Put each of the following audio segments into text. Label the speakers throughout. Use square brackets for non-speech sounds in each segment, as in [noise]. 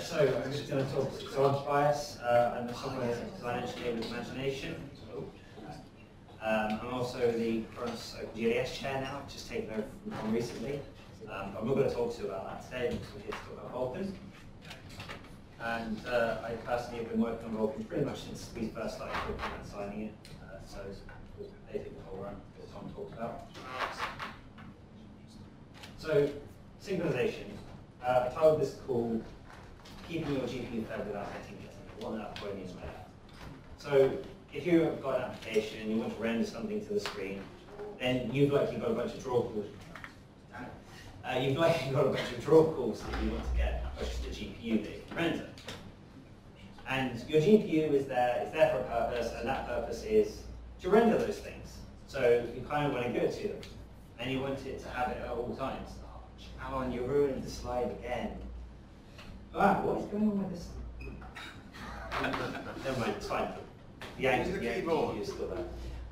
Speaker 1: So I'm just going to talk to George Bias. Uh, I'm a software design engineer with Imagination. Um, I'm also the OpenGL ES chair now, just taken over from Tom recently. Um, I'm not going to talk to you about that today, because we're here to talk about Vulkan. And uh, I personally have been working on Vulkan pretty much since we first started talking about signing it. Uh, so it's basically the whole run that Tom talked about. So, synchronization. Uh, I titled this call, keeping your fed without it. One that point is better. So, if you've got an application and you want to render something to the screen, then you've likely got a bunch of draw calls. Uh, you've likely [laughs] got a bunch of draw calls that you want to get pushed to the GPU can render. And your GPU is there, it's there for a purpose, and that purpose is to render those things. So you kind of want to give it to them, and you want it to have it at all times. Oh, and you ruined the slide again. Ah, what is going on with this? [laughs] Never mind, it's fine. The angle,
Speaker 2: the
Speaker 1: the
Speaker 2: keyboard.
Speaker 1: GPU is still there.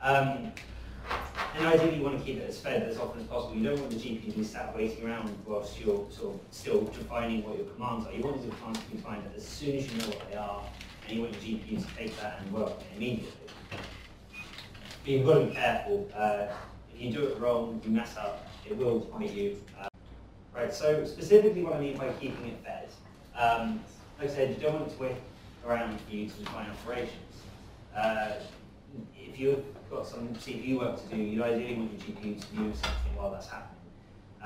Speaker 1: Um, and ideally you want to keep it as fed as often as possible. You don't want the GPU to be sat waiting around whilst you're sort of still defining what your commands are. You want your commands to be defined as soon as you know what they are, and you want your GPU to take that and work immediately. But you've got to be careful. Uh, if you do it wrong, you mess up, it will commit you. Uh, right, so specifically what I mean by keeping it fed. Um, like I said, you don't want to wait around for you to define operations. Uh, if you've got some CPU work to do, you ideally want your GPU to do something while that's happening.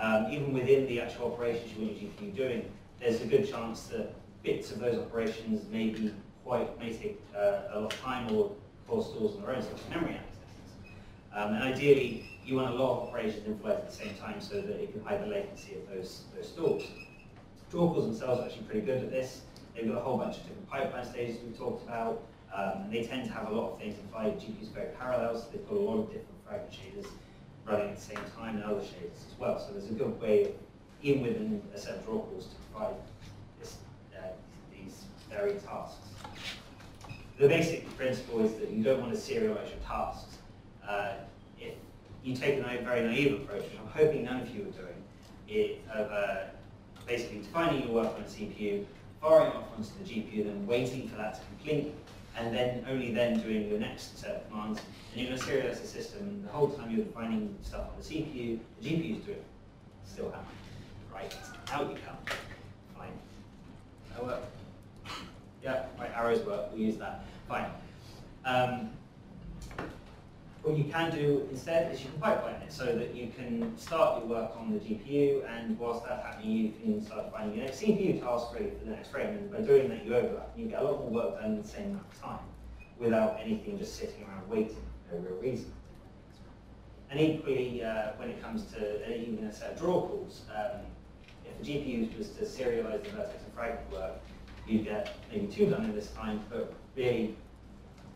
Speaker 1: Um, even within the actual operations you want your GPU doing, there's a good chance that bits of those operations may be quite, may take uh, a lot of time or cause stalls on their own, such as memory accesses. Um, and ideally, you want a lot of operations in flight at the same time so that it can hide the latency of those, those stalls. Draw calls themselves are actually pretty good at this. They've got a whole bunch of different pipeline stages we've talked about. Um, and they tend to have a lot of things in flight. GPUs very parallel, so they've got a lot of different fragment shaders running at the same time and other shaders as well. So there's a good way, even within a set of draw to provide this, uh, these varied tasks. The basic principle is that you don't want to serialize your tasks. Uh, if you take a very naive approach, which I'm hoping none of you are doing, it, of uh, basically defining your work on a CPU, firing off onto the GPU, then waiting for that to complete, and then only then doing your next set of commands, and you're going to serialize the system, the whole time you're defining stuff on the CPU, the GPU is doing it. Still happening. Right, out you come. Fine. That work. Yeah, right, arrows work, we'll use that. Fine. Um, what you can do instead is you can pipeline it so that you can start your work on the GPU and whilst that's happening you can start finding your next CPU task for the next frame and by doing that you overlap. You get a lot more work done in the same amount of time without anything just sitting around waiting for no real reason. And equally, uh, when it comes to uh, even a set of draw calls, um, if the GPU was to serialize the vertex and fragment work, you'd get maybe two done in this time, but really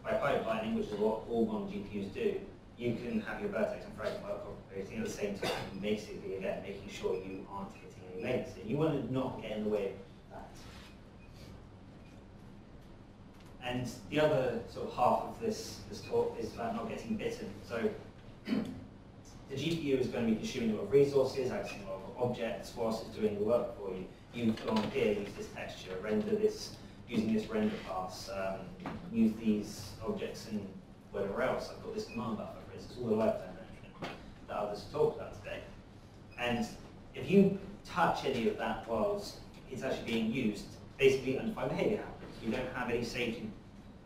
Speaker 1: by pipelining, which is what all modern GPUs do, you can have your vertex and fragment work operating at the same time, basically, again, making sure you aren't hitting any latency. You want to not get in the way of that. And the other sort of half of this, this talk is about not getting bitten. So the GPU is going to be consuming a lot of resources, accessing a lot of objects whilst it's doing the work for you. You on here use this texture, render this using this render pass, um, use these objects and whatever else. I've got this command buffer, for instance, all the lifetime management that others have talked about today. And if you touch any of that whilst it's actually being used, basically undefined behavior happens. You don't have any safety.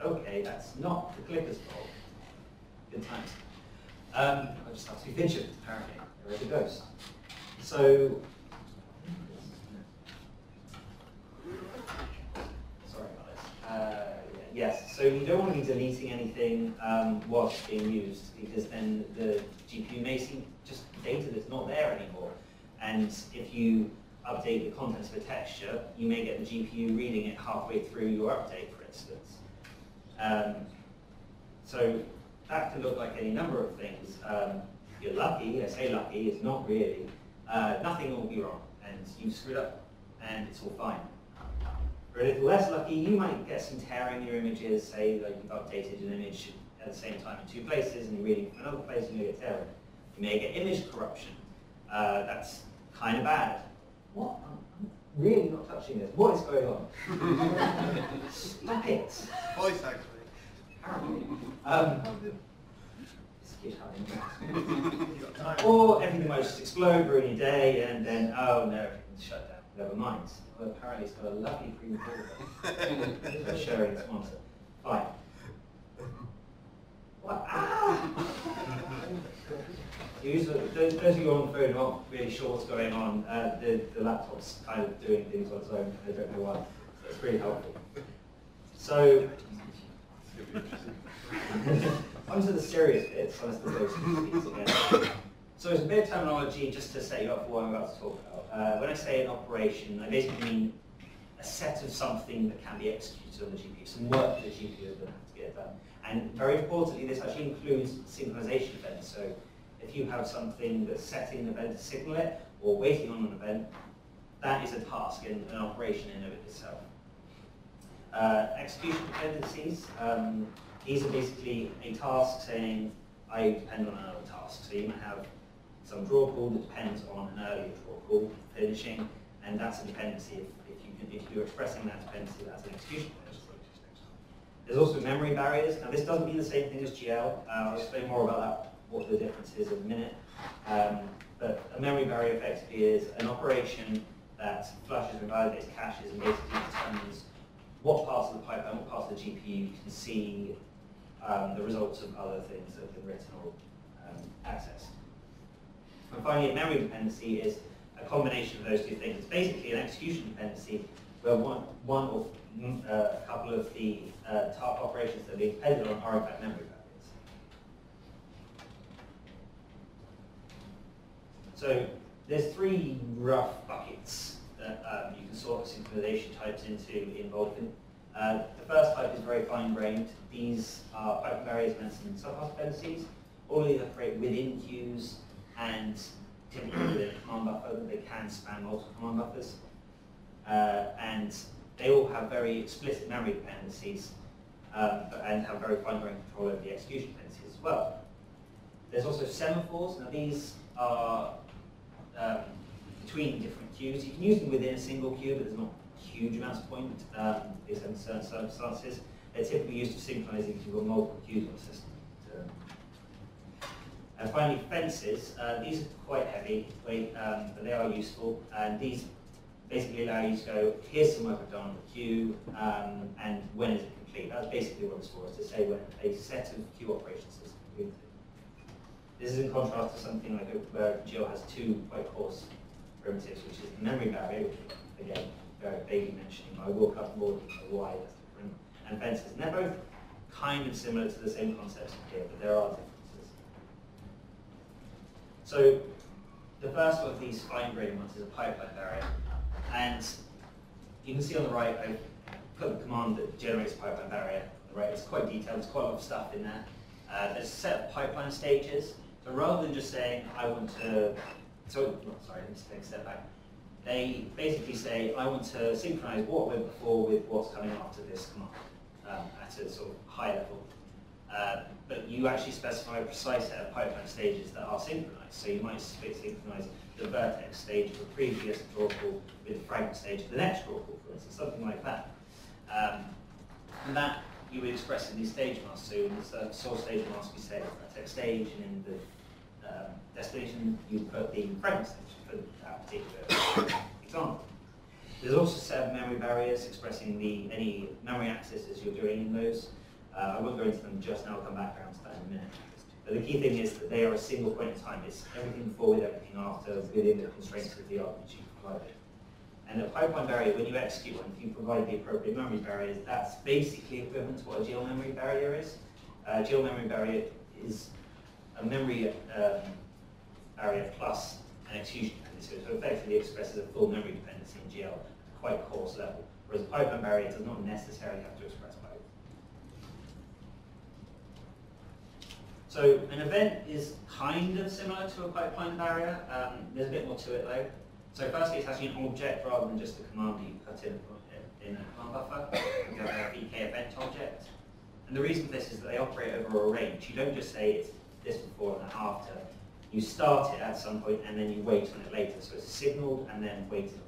Speaker 1: Okay, that's not the clicker's fault. Good times. Um, I just have to be vigilant, apparently. There it goes. So, sorry about this. Uh, yes, so you don't want to be deleting anything um, whilst being used because then the GPU may see just data that's not there anymore. And if you update the contents of a texture, you may get the GPU reading it halfway through your update, for instance. Um, so that can look like any number of things. Um, you're lucky, I say lucky, it's not really, uh, nothing will be wrong, and you've screwed up, and it's all fine. A little less lucky, you might get some tearing in your images, say like you've updated an image at the same time in two places, and you're reading from another place, and you get tearing. You may get image corruption. Uh, that's kind of bad. What? I'm really not touching this. What is going on? Stop it.
Speaker 2: Voice actually.
Speaker 1: Um, or everything might just explode during your day and then, oh no, everything's shut down. Never mind. Well, apparently it's got a lovely green border [laughs] for sharing sponsor. Fine. What? Ah! Those, those of you on the phone aren't really sure what's going on. Uh, the, the laptop's kind of doing things on its own. I don't know why. So it's pretty helpful. So, [laughs] [laughs] onto the serious bits, the again. So it's a bit of terminology just to set you up for what I'm about to talk about. Uh, when I say an operation, I basically mean a set of something that can be executed on the GPU, some work that the GPU is going to have to get done. And very importantly, this actually includes synchronization events. So if you have something that's setting an event to signal it, or waiting on an event, that is a task and an operation in of itself. Uh, execution dependencies, um, these are basically a task saying, I depend on another task. So you might have some draw call that depends on an earlier draw call finishing, and that's a dependency. If, if, you if you're expressing that dependency, as an execution dependency. There's also memory barriers. Now this doesn't mean the same thing as GL. Uh, I'll explain more about that, what the difference is in a minute. Um, but a memory barrier effectively is an operation that flushes and validates caches and basically determines what parts of the pipeline, what parts of the GPU you can see um, the results of other things that have been written or um, accessed. And finally, a memory dependency is a combination of those two things. It's basically an execution dependency where one, one or uh, a couple of the uh, top operations that are being dependent on are in fact memory barriers. So there's three rough buckets that um, you can sort the synchronization types into involvement. Uh, the first type is very fine-grained. These are pipeline barriers, mentioned subpass dependencies. All of these operate within queues and typically within a command buffer. They can span multiple command buffers. Uh, and they all have very explicit memory dependencies um, and have very fine-grained control over the execution dependencies as well. There's also semaphores. Now these are um, between different queues. You can use them within a single queue, but there's not huge amounts of point um, in certain circumstances. They're typically used for synchronizing if you've got multiple queues on the system. And finally, fences. Uh, these are quite heavy, um, but they are useful. And these basically allow you to go, here's some work I've done on the queue, um, and when is it complete? That's basically what it's for, is to say when a set of queue operations is completed. This is in contrast to something like where GL has two quite coarse primitives, which is the memory barrier, which again, very vaguely mentioning, I will cover more detail why that's different, and fences. And they're both kind of similar to the same concepts here, but there are differences. So the first one of these fine-grained ones is a pipeline barrier. And you can see on the right, I've put the command that generates pipeline barrier. Right, it's quite detailed, there's quite a lot of stuff in there. Uh, there's a set of pipeline stages. So rather than just saying, I want to, so, sorry, let me take a step back. They basically say, I want to synchronize what went before with what's coming after this command um, at a sort of high level. Uh, but you actually specify a precise set of pipeline stages that are synchronized. So you might synchronize the vertex stage of a previous draw call with the fragment stage of the next draw call, for instance, something like that. Um, and that you would express in these stage masks. So in the source stage mask, you say vertex stage, and in the um, destination, you put the fragment stage for that particular [coughs] example. There's also a set of memory barriers expressing the any memory accesses you're doing in those. Uh, I won't go into them just now, I'll come back around to that in a minute. But the key thing is that they are a single point in time. It's everything before with everything after within the constraints of the RPG provided. And a pipeline barrier, when you execute one, if you provide the appropriate memory barriers, that's basically equivalent to what a GL memory barrier is. Uh, GL memory barrier is a memory um, barrier plus an execution dependency. So it effectively expresses a full memory dependency in GL at a quite coarse level. Whereas a pipeline barrier does not necessarily have to express So an event is kind of similar to a pipeline barrier. Um, there's a bit more to it though. So firstly, it's actually an object rather than just a command that you put in, in a command buffer. You have a VK event object. And the reason for this is that they operate over a range. You don't just say it's this before and that after. You start it at some point and then you wait on it later. So it's signaled and then waited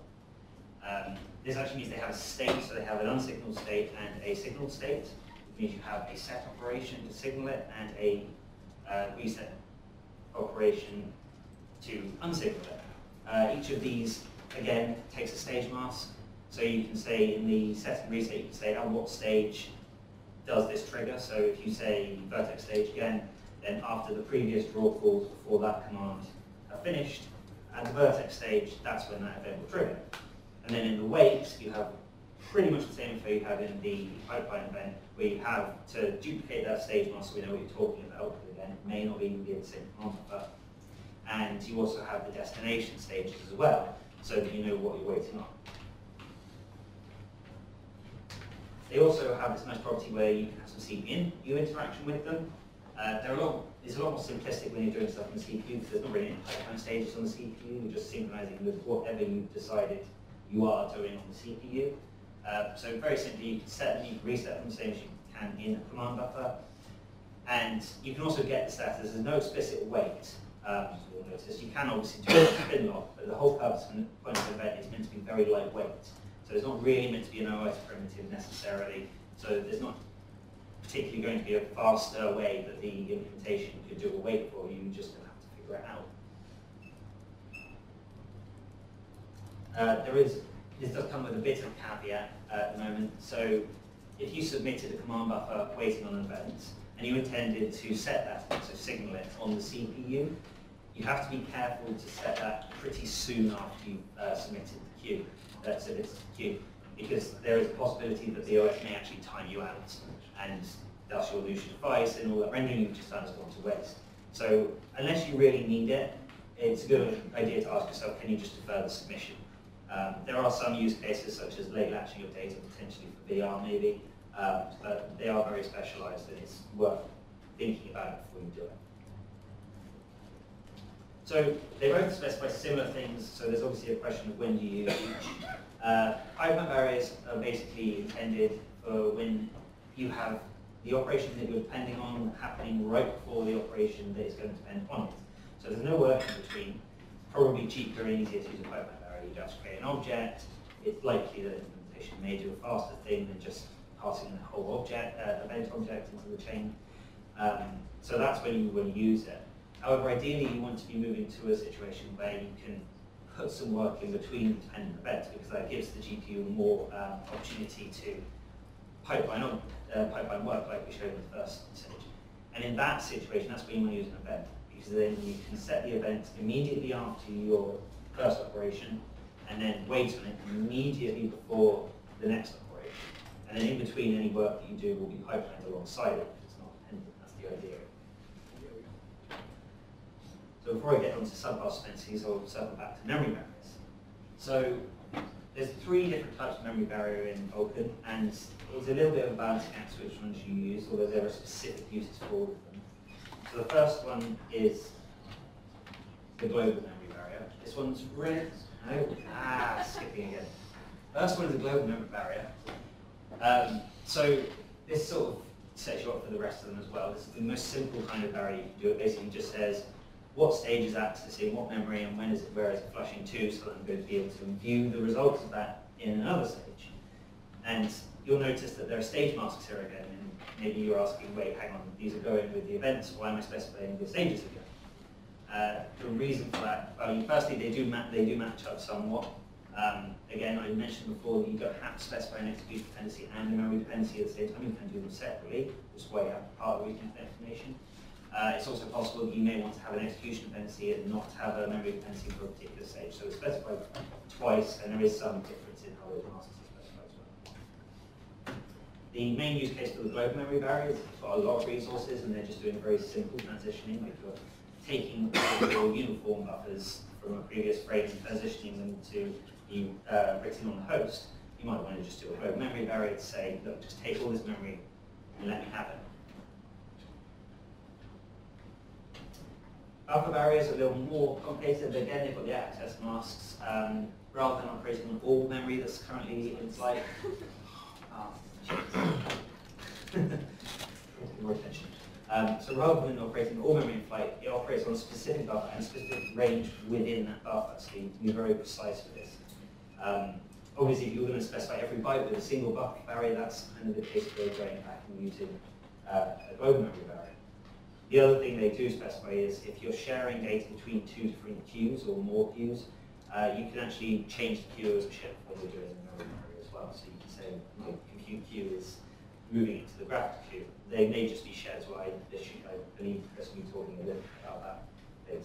Speaker 1: on. Um, this actually means they have a state, so they have an unsignaled state and a signaled state. It means you have a set operation to signal it and a uh, reset operation to unsignal it. Uh, each of these, again, takes a stage mask. So you can say in the set and reset, you can say at what stage does this trigger. So if you say vertex stage again, then after the previous draw calls before that command are finished, at the vertex stage, that's when that event will trigger. And then in the waits, you have pretty much the same info you have in the pipeline event, where you have to duplicate that stage mask so we know what you're talking about, again, it may not even be in the same command buffer. And you also have the destination stages as well, so that you know what you're waiting on. They also have this nice property where you can have some CPU interaction with them. Uh, they're a lot, it's a lot more simplistic when you're doing stuff on the CPU because there's not really any pipeline stages on the CPU. You're just synchronizing with whatever you've decided you are doing on the CPU. Uh, so very simply, you can set them, you can reset them the same as you can in a command buffer. And you can also get the status. There's no explicit wait. Um, you'll notice you can obviously do a spin lock, but the whole purpose and point of the event is meant to be very lightweight. So it's not really meant to be an OS primitive necessarily. So there's not particularly going to be a faster way that the implementation could do a wait for you. You're just going to have to figure it out. Uh, there is, this does come with a bit of caveat at the moment. So if you submitted a command buffer waiting on an event, and you intended to set that, so signal it on the CPU, you have to be careful to set that pretty soon after you uh, submitted the queue that's a queue, because there is a possibility that the OS may actually time you out, and thus you'll lose your device, and all that rendering you've just done has gone to waste. So unless you really need it, it's a good idea to ask yourself, can you just defer the submission? Um, there are some use cases such as late latching of data, potentially for VR maybe, um, but they are very specialized and it's worth thinking about before you do it. So they both specify similar things, so there's obviously a question of when do you use each. Uh, barriers are basically intended for when you have the operation that you're depending on happening right before the operation that is going to depend on it. So there's no work in between. Probably cheaper and easier to use a pipeline barrier. You just create an object. It's likely that implementation may do a faster thing than just passing the whole object, uh, event object into the chain. Um, so that's when you will use it. However, ideally you want to be moving to a situation where you can put some work in between dependent events because that gives the GPU more um, opportunity to pipeline, uh, pipeline work like we showed in the first stage. And in that situation, that's when you want to use an event because then you can set the event immediately after your first operation and then wait on it immediately before the next. And then in between, any work that you do will be pipelined alongside it. It's not dependent. That's the idea. So before I get onto subpass dependencies, I'll circle back to memory barriers. So there's three different types of memory barrier in Vulkan, and it's a little bit of a balancing act which ones you use, although there are specific uses for all of them. So the first one is the global memory barrier. This one's red. No? Ah, skipping again. First one is the global memory barrier. Um, so this sort of sets you up for the rest of them as well. This is the most simple kind of barrier you can do. It basically just says what stage is accessing what memory and when is it, where is it flushing to, so I'm going to be able to view the results of that in another stage. And you'll notice that there are stage masks here again, and maybe you're asking, wait, hang on, these are going with the events, why am I specifying the stages again? Uh, the reason for that, well, firstly, they do, they do match up somewhat. Um, again, I mentioned before that you don't have to specify an execution dependency and a memory dependency at the same time. You can do them separately, which is why you have part of the explanation. Uh, it's also possible that you may want to have an execution dependency and not have a memory dependency for a particular stage. So it's specified twice, and there is some difference in how those masks are specified as well. The main use case for the global memory barrier is got a lot of resources, and they're just doing very simple transitioning, like you're taking [coughs] your uniform buffers from a previous frame and transitioning them to be uh, written on the host. You might want to just do a global memory barrier to say, look, just take all this memory and let me have it. Buffer barriers are a little more complicated, but again, they've got the access masks. Um, rather than operating on all memory that's currently in flight. oh, [laughs] more attention. Um, so rather than operating all memory in flight, it operates on a specific buffer and a specific range within that buffer. So you can be very precise with this. Um, obviously, if you're going to specify every byte with a single buffer barrier, that's kind of the case where going back and using uh, a global memory barrier. The other thing they do specify is if you're sharing data between two different queues or more queues, uh, you can actually change the queue as a shift when you're doing memory as well. So you can say my compute queue is moving into the graphics queue. They may just be shared well. I, believe Chris will be talking a little bit about that later.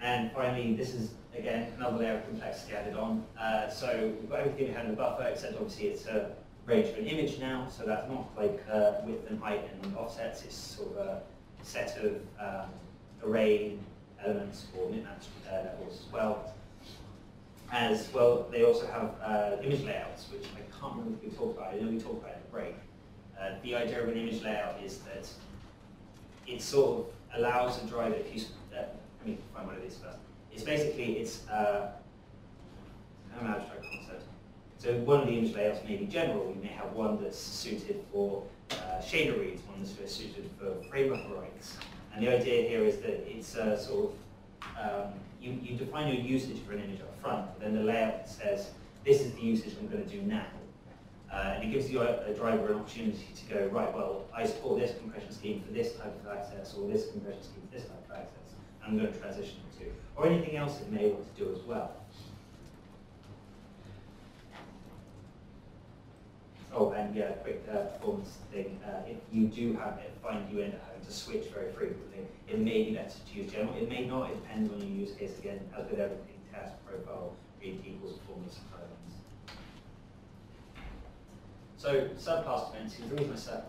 Speaker 1: And finally, this is, again, another layer of complexity added on. Uh, so we've got everything we had in the buffer, except obviously it's a range of an image now, so that's not like uh, width and height and offsets, it's sort of a set of um, array elements or mipmaps uh, levels as well. As well, they also have uh, image layouts, which I can't remember if we talked about. I know we talked about it the break. Uh, the idea of an image layout is that it sort of allows a driver, if you, uh, let me find what it is first. It's basically, it's uh, an abstract concept. So one of the image layouts may be general. You may have one that's suited for uh, shader reads, one that's suited for frame overwrites. And the idea here is that it's a sort of, um, you, you define your usage for an image up front, but then the layout says, this is the usage I'm going to do now. Uh, and it gives you a, a, driver an opportunity to go, right, well, I support this compression scheme for this type of access, or this compression scheme for this type of access, I'm going to transition to, or anything else it may want to do as well. Oh, and yeah, quick uh, performance thing. Uh, if you do have it, find you end up having to switch very frequently, it may be better to use general. It may not. It depends on your use case. Again, as with everything, test, profile, read equals performance programs. So subpass dependencies, the reason I said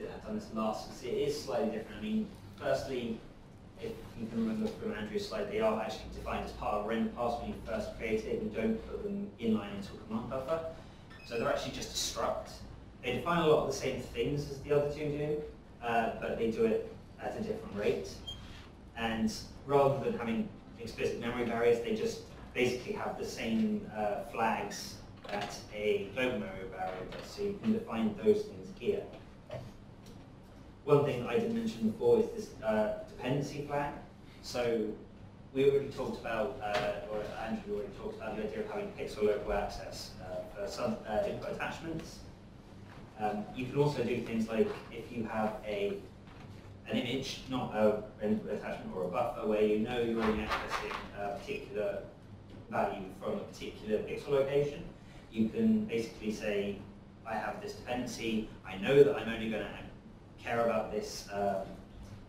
Speaker 1: I've done this last is it is slightly different. I mean, firstly, if you can remember from Andrew's slide, they are actually defined as part of render pass when you first create it. You don't put them inline into a command buffer. So they're actually just a struct. They define a lot of the same things as the other two do, uh, but they do it at a different rate. And rather than having explicit memory barriers, they just basically have the same uh, flags that a global memory barrier does. So you can define those things here. One thing I didn't mention before is this uh, dependency flag. So we already talked about, uh, or Andrew already talked about the idea of having pixel local access uh, for some uh, input attachments. Um, you can also do things like if you have a an image, not a, an attachment or a buffer, where you know you're only accessing a particular value from a particular pixel location, you can basically say, I have this dependency, I know that I'm only going to care about this um,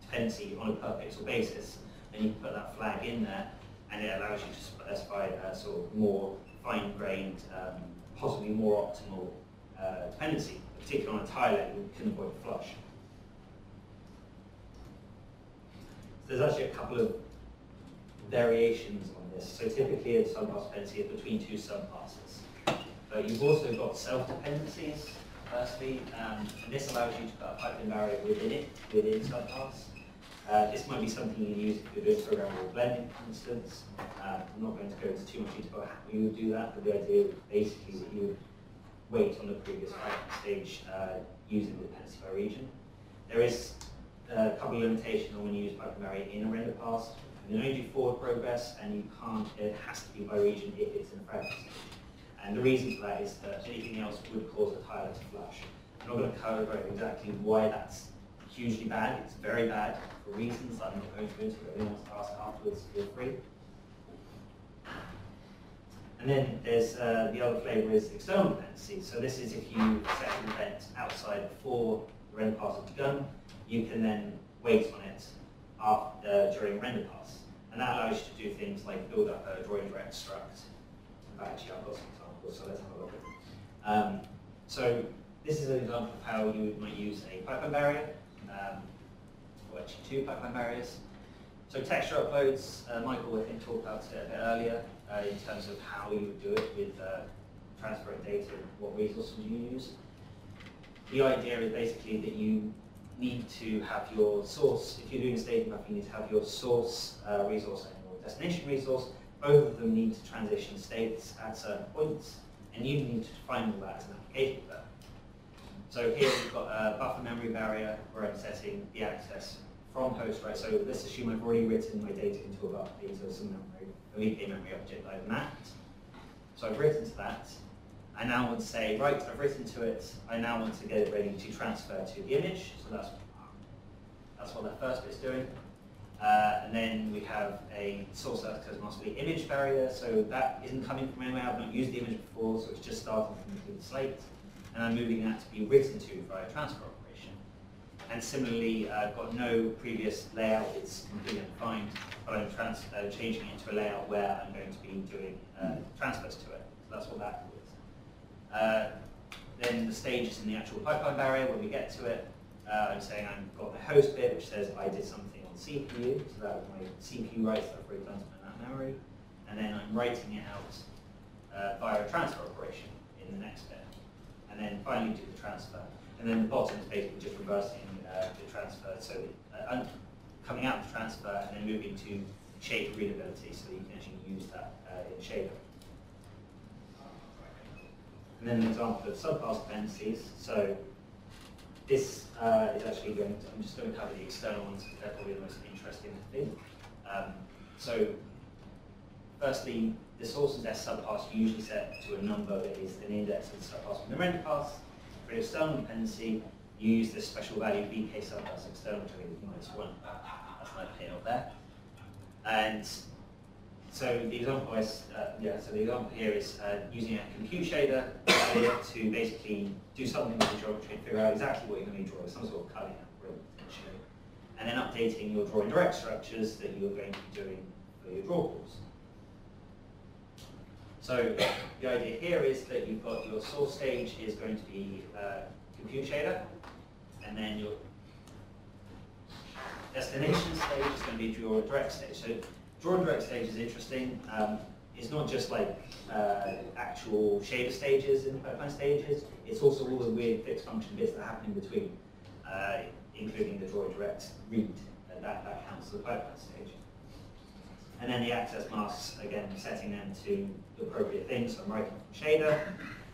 Speaker 1: dependency on a per pixel basis, and you can put that flag in there, and it allows you to specify a sort of more fine-grained, um, possibly more optimal uh, dependency, particularly on a tile level, you can avoid flush. So there's actually a couple of variations on this. So typically a subpass dependency is between two subpasses. But you've also got self-dependencies, firstly, um, this allows you to put a pipeline barrier within it, within subpass. Uh, this might be something you use if you're doing programmable blending, for instance. Uh, I'm not going to go into too much detail about how you would do that, but the idea basically is that you wait on the previous stage uh, using the dependency by region. There is a couple of limitations on when you use pipeline barrier in a render pass. You can only do forward progress, and you can't. It has to be by region if it's in a fragment stage. And the reason for that is that anything else would cause a tiler to flush. I'm not going to cover exactly why that's hugely bad. It's very bad for reasons I'm not going to go into, but anyone wants to ask afterwards, feel free. And then there's uh, the other flavor is external dependency. So this is if you set an event outside before the render pass has begun, you can then wait on it after, during render pass. And that allows you to do things like build up a draw indirect struct. Actually, I've got some so let's have a look at. Um, so this is an example of how you might use a pipeline barrier um, or actually two pipeline barriers. So texture uploads, uh, Michael I think talked about it a bit earlier uh, in terms of how you would do it with uh, transferring data, what resources you use. The idea is basically that you need to have your source, if you're doing staging map, you need to have your source uh, resource and your destination resource. Both of them need to transition states at certain points, and you need to define all that as an application there. So here we've got a buffer memory barrier where I'm setting the access from host, right? So let's assume I've already written my data into a buffer, into some memory, a VK memory object I've mapped. So I've written to that. I now want to say, right, I've written to it. I now want to get it ready to transfer to the image. So that's, that's what that first bit's doing. Uh, and then we have a source that the image barrier. So that isn't coming from anywhere. I've not used the image before, so it's just starting from the slate. And I'm moving that to be written to via transfer operation. And similarly, I've got no previous layout. It's completely undefined, but I'm trans uh, changing it into a layout where I'm going to be doing uh, transfers to it. So that's what that is. Uh, then the stage is in the actual pipeline barrier, when we get to it, uh, I'm saying I've got the host bit, which says I did something CPU, so that was my CPU writes that I've already done to that memory, and then I'm writing it out uh, via a transfer operation in the next bit, and then finally do the transfer. And then the bottom is basically just reversing uh, the transfer, so uh, coming out of the transfer and then moving to shape readability, so that you can actually use that uh, in Shader. And then an example of subpass dependencies. So this uh, is actually going to, I'm just going to cover the external ones because they're probably the most interesting thing. Um, so firstly, the source and subpass usually set to a number that is an index of the subpass from the render pass. For external dependency, you use this special value vk subpass external, is minus one. That's my payout there. And so the example uh, yeah, so the example here is uh, using a compute shader to basically do something with the geometry and figure out exactly what you're going to drawing, some sort of culling algorithm potentially. And then updating your draw indirect structures that you're going to be doing for your draw calls. So the idea here is that you've got your source stage is going to be uh, compute shader, and then your destination stage is going to be your direct stage. So Draw indirect stage is interesting. Um, it's not just like uh, actual shader stages in the pipeline stages, it's also all the weird fixed function bits that happen in between, uh, including the draw indirect read, that, that counts as the pipeline stage. And then the access masks, again, setting them to the appropriate things. So I'm writing from shader,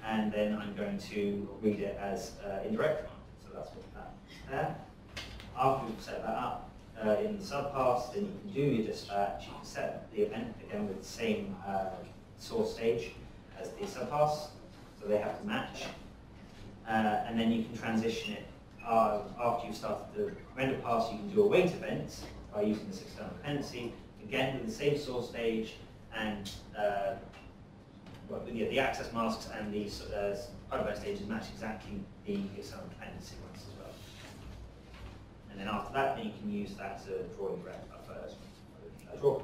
Speaker 1: and then I'm going to read it as uh, indirect command. So that's what that there. After we've set that up, uh, in the subpass, then you can do your dispatch. You can set the event again with the same uh, source stage as the subpass, so they have to match. Uh, and then you can transition it uh, after you've started the render pass. You can do a wait event by using this external dependency again with the same source stage and uh, well, yeah, the access masks and the uh, pipeline stages match exactly the external dependency ones. And then after that, then you can use that to draw your graph first. A draw.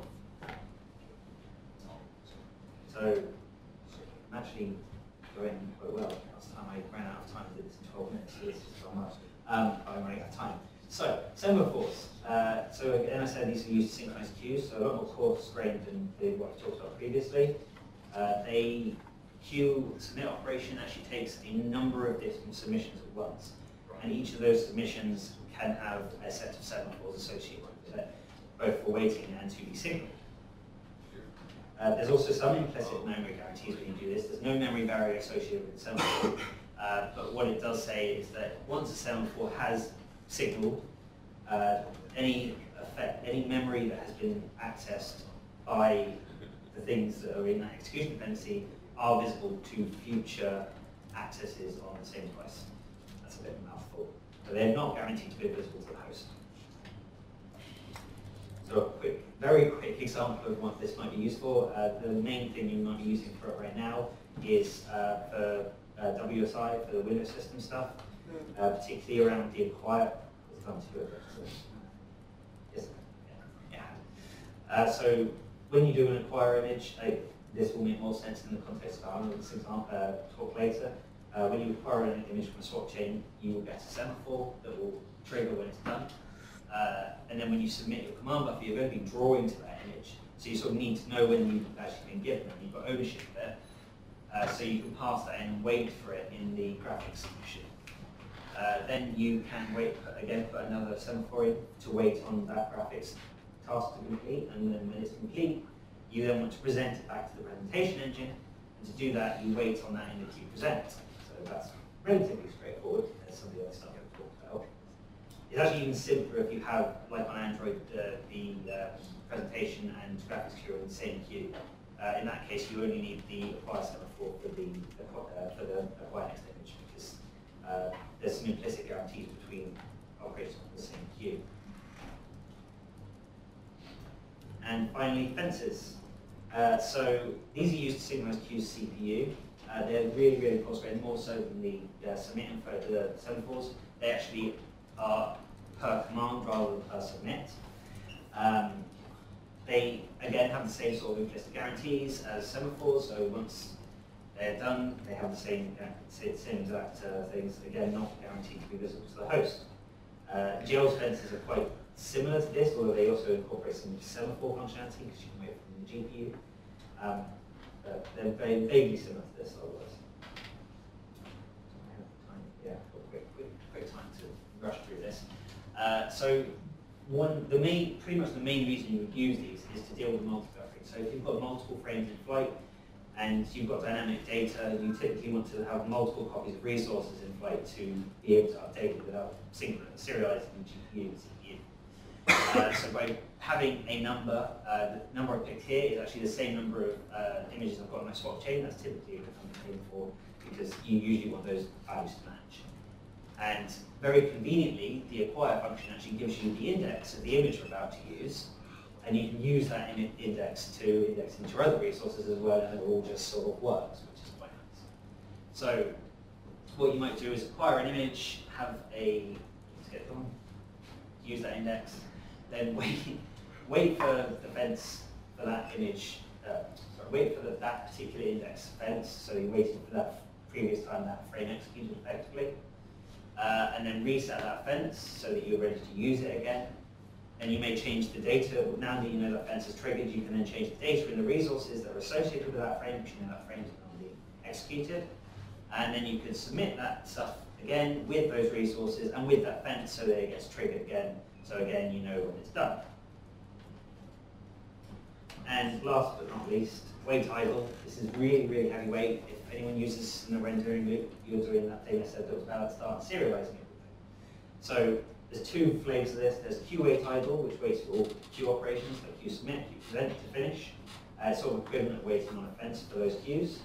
Speaker 1: So I'm actually going quite well. Last time I ran out of time, I did this in 12 minutes. So this is so much. Um, I'm running out of time. So, semaphores. Uh, so again, I said these are used to synchronize queues, so a lot more coarse-grained than what I talked about previously. Uh, they queue submit operation actually takes a number of different submissions at once. And each of those submissions can have a set of semaphores associated with it, both for waiting and to be signaled. Uh, there's also some implicit memory guarantees when you do this. There's no memory barrier associated with the semaphore, uh, but what it does say is that once a semaphore has signaled, uh, any effect, any memory that has been accessed by the things that are in that execution dependency are visible to future accesses on the same device. That's a bit of a mouthful but they're not guaranteed to be visible to the host. So a quick, very quick example of what this might be used for. Uh, the main thing you might be using for it right now is uh, for uh, WSI, for the Windows system stuff, uh, particularly around the acquire. Yes, yeah. yeah. So when you do an acquire image, this will make more sense in the context of our example, uh, talk later. Uh, when you acquire an image from a swap chain, you will get a semaphore that will trigger when it's done. Uh, and then when you submit your command buffer, you're going to be drawing to that image. So you sort of need to know when you've actually been given it. You've got ownership there. Uh, so you can pass that in and wait for it in the graphics submission. Uh, then you can wait, again, for another semaphore to wait on that graphics task to complete. And then when it's complete, you then want to present it back to the presentation engine. And to do that, you wait on that in the queue present that's relatively straightforward, as some of the other stuff I've talked about. It's actually even simpler if you have, like on Android, uh, the um, presentation and graphics queue in the same queue. uh, in that case, you only need the acquire semaphore for the, uh, for the acquire next image because uh, there's some implicit guarantees between operators on the same queue. And finally, fences. Uh, so these are used to synchronize queues CPU. Uh, they're really, really cost-effective, more so than the uh, submit info, the semaphores. They actually are per command rather than per submit. Um, they, again, have the same sort of implicit guarantees as semaphores, so once they're done, they have the same, uh, same exact uh, things, again, not guaranteed to be visible to the host. Uh, fences are quite similar to this, although they also incorporate some semaphore functionality because you can wait from the GPU. Um, they're very vaguely similar to this otherwise. Yeah, quick, quick, quick time to rush through this. Uh, so one, the main, pretty much the main reason you would use these is to deal with multi-buffering. So if you've got multiple frames in flight and you've got dynamic data, you typically want to have multiple copies of resources in flight to be able to update it without serializing the GPU and CPU. Uh, so by having a number, uh, the number I picked here is actually the same number of uh, images I've got on my swap chain. That's typically what I'm paying for because you usually want those values to match. And very conveniently, the acquire function actually gives you the index of the image you're about to use, and you can use that index to index into other resources as well, and it all just sort of works, which is quite nice. So what you might do is acquire an image, have a, use that index, then [laughs] wait, wait for the fence for that image, uh, sorry, wait for the, that particular index fence, so you're waiting for that previous time that frame executed effectively, uh, and then reset that fence so that you're ready to use it again. And you may change the data. Now that you know that fence is triggered, you can then change the data and the resources that are associated with that frame, because you know that frame is be executed. And then you can submit that stuff again with those resources and with that fence so that it gets triggered again. So again, you know when it's done. And last but not least, wait idle. This is really, really heavy weight. If anyone uses in the rendering loop, you're doing that thing I said that was about to start serializing everything. So there's two flavors of this. There's queue wait idle, which waits for all queue operations, like queue submit, queue present to finish. Uh, sort of equivalent waiting on a fence for those queues.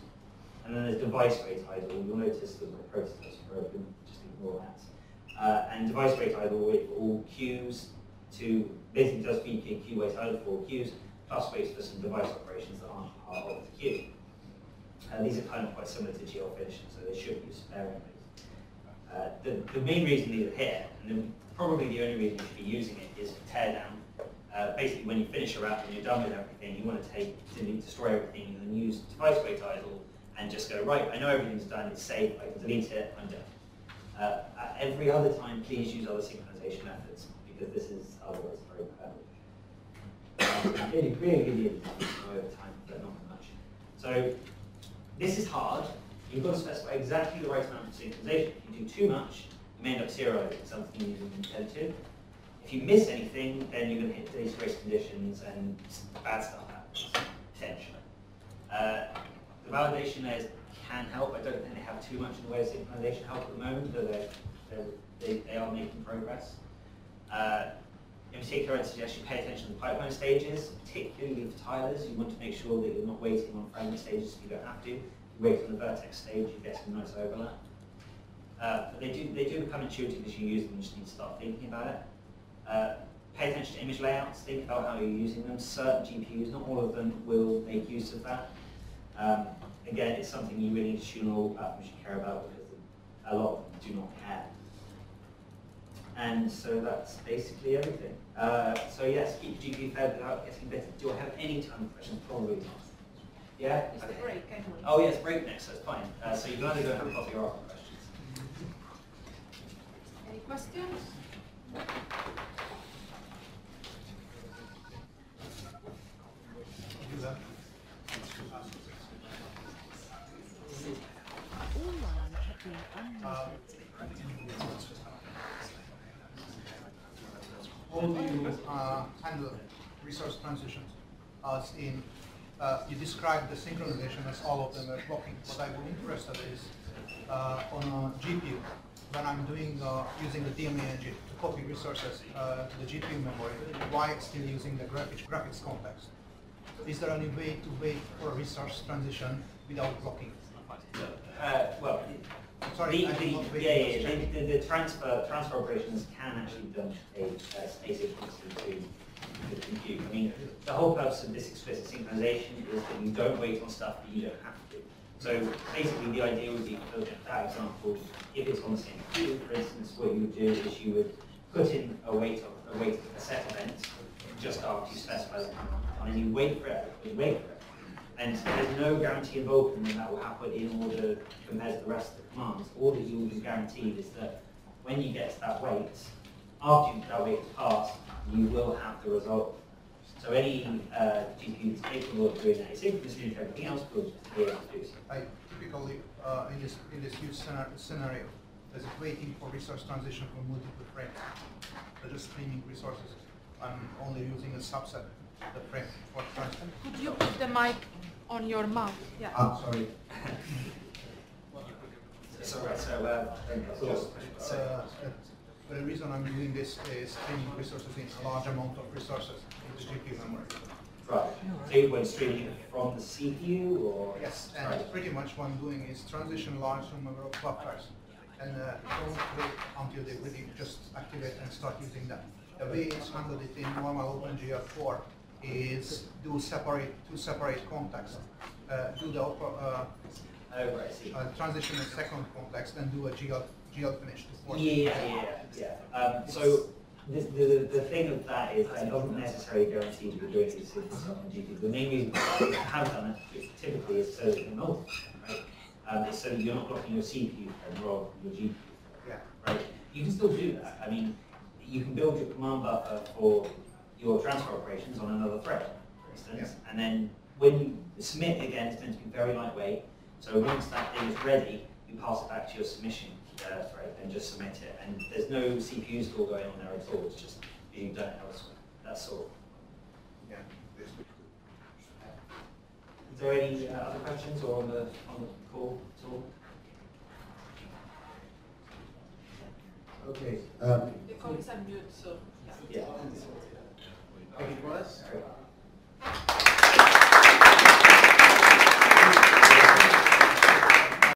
Speaker 1: And then there's device wait idle. You'll notice that the prototypes are broken, just ignore that. Uh, and device wait idle for all queues to basically does VP queue wait idle for all queues, plus waits for some device operations that aren't part of the queue. Uh, these are kind of quite similar to glFinish, so they should use sparingly. Uh, the, the main reason these are here, and the, probably the only reason you should be using it, is for teardown. Uh, basically, when you finish a wrap and you're done with everything, you want to take, destroy everything, and then use device wait idle and just go, right, I know everything's done, it's safe, I can delete it, I'm done. Uh, every other time, please use other synchronization methods, because this is otherwise very bad. Um, really, really use over time, but not much. So this is hard. You've got to specify exactly the right amount of synchronization. If you do too much, you may end up zeroing something you didn't intend to. If you miss anything, then you're going to hit data race conditions and bad stuff happens, potentially. Uh, the validation layers can help. I don't think they have too much in the way of synchronization help at the moment, though they're, they're, they, they are making progress. Uh, in particular, I'd suggest you pay attention to the pipeline stages, particularly for tilers. You want to make sure that you're not waiting on fragment stages if you don't have to. If you wait on the vertex stage, you get some nice overlap. Uh, but they do, they do become intuitive as you use them, you just need to start thinking about it. Uh, pay attention to image layouts, think about how you're using them. Certain GPUs, not all of them, will make use of that. Um, again, it's something you really need to tune all platforms you care about because a lot of them do not care. And so that's basically everything. Uh, so yes, keep your GPU fed without getting better. Do I have any time questions? Probably not. Yeah?
Speaker 2: It's okay. the break anyway.
Speaker 1: Oh yes, break next, so it's fine. Uh, so you can either go and have coffee or ask questions.
Speaker 2: Any questions?
Speaker 3: Uh, handle resource transitions? As in, uh, you described the synchronization as all of them are blocking. What I'm interested is uh, on a GPU, when I'm doing using the DMA engine to copy resources to the GPU memory, why still using the graphics, graphics context? Is there any way to wait for a resource transition without blocking?
Speaker 1: Uh, well,
Speaker 3: Sorry,
Speaker 1: the, the, yeah,
Speaker 3: for
Speaker 1: yeah, the, the, the transfer, transfer operations can actually dump done a, uh, asynchronously to the compute. I mean, the whole purpose of this explicit synchronization is that you don't wait on stuff that you don't have to. So basically, the idea would be for that example, if it's on the same computer, for instance, what you would do is you would put in a wait of, a wait a set event just after you specify the command, and you wait for it, you wait for it. And there's no guarantee involved in when that will happen in order compared to the rest of the commands. All that you will be guaranteed is that when you get to that wait, after that wait has passed, you will have the result. So any uh, GPU that's capable of doing that asynchronously and everything else will be able to do so.
Speaker 3: I typically, uh, in this, in this scenar- scenario, there's a waiting for resource transition for multiple frames. So just streaming resources. I'm only using a subset the frame for transfer.
Speaker 2: Could you put the mic on your mouth? Yeah.
Speaker 3: I'm sorry.
Speaker 1: So, right, so, uh, then, of course,
Speaker 3: Uh, uh, The reason I'm doing this is streaming resources in a large amount of resources into GPU memory.
Speaker 1: right. So you went streaming it from the CPU or?
Speaker 3: Yes,
Speaker 1: Right.
Speaker 3: and pretty much what I'm doing is transition large number of clock drives. And uh, don't wait until they really just activate and start using them. The way it's handled it in normal OpenGL4 is do separate, two separate contexts. Uh, do the uh,
Speaker 1: Oh, right,
Speaker 3: uh, transition in second context, then do a geo glFinish to force.
Speaker 1: Yeah, yeah, yeah. Um, so the, the, the thing of that is that it doesn't necessarily guarantee you're doing things on GPU. The main reason why we have done it typically is so you're not, right? Um, so you're not blocking your CPU and your GPU,
Speaker 3: Yeah.
Speaker 1: right? You can still do that. I mean, you can build your command buffer for your transfer operations on another thread, for instance, and then when you submit again, it's meant to be very lightweight. So once that thing is ready, you pass it back to your submission uh, thread and just submit it. And there's no CPU store going on there at all. It's just being done elsewhere. That's all.
Speaker 3: Yeah.
Speaker 1: Is there any uh, other questions or on the on the call at all?
Speaker 4: Okay, um,
Speaker 2: The call is on mute, so, yeah.
Speaker 1: Yeah. Thank you, Buzz.